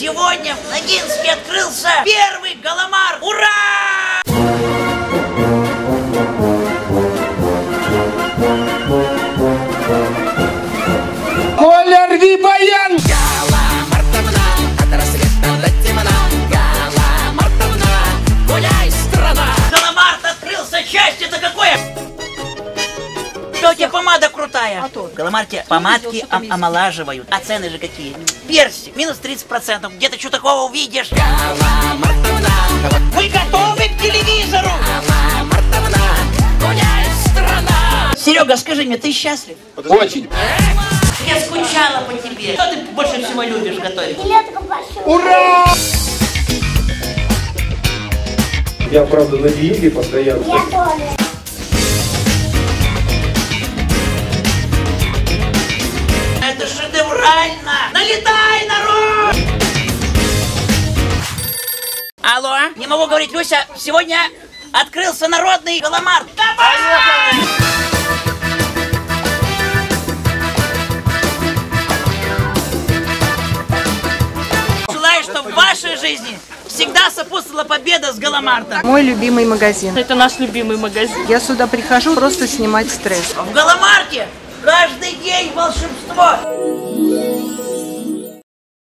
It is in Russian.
Сегодня в Ногинске открылся первый Галамар! Ура! Помада крутая? А то. В Галамарте помадки ом- омолаживают. А цены же какие? Перси, минус 30%. Где-то что такого увидишь? Вы готовы к телевизору? Серега, скажи мне, ты счастлив? Очень. Я скучала по тебе. Что ты больше всего любишь готовить? Ура! Я, правда, на диете постоянно. Это Алло, не могу говорить, Люся, сегодня открылся народный галамарт. Давай! Желаю, чтобы в вашей жизни всегда сопутствовала победа с галамартом. Мой любимый магазин. Это наш любимый магазин. Я сюда прихожу просто снимать стресс. В галамарте каждый день волшебство.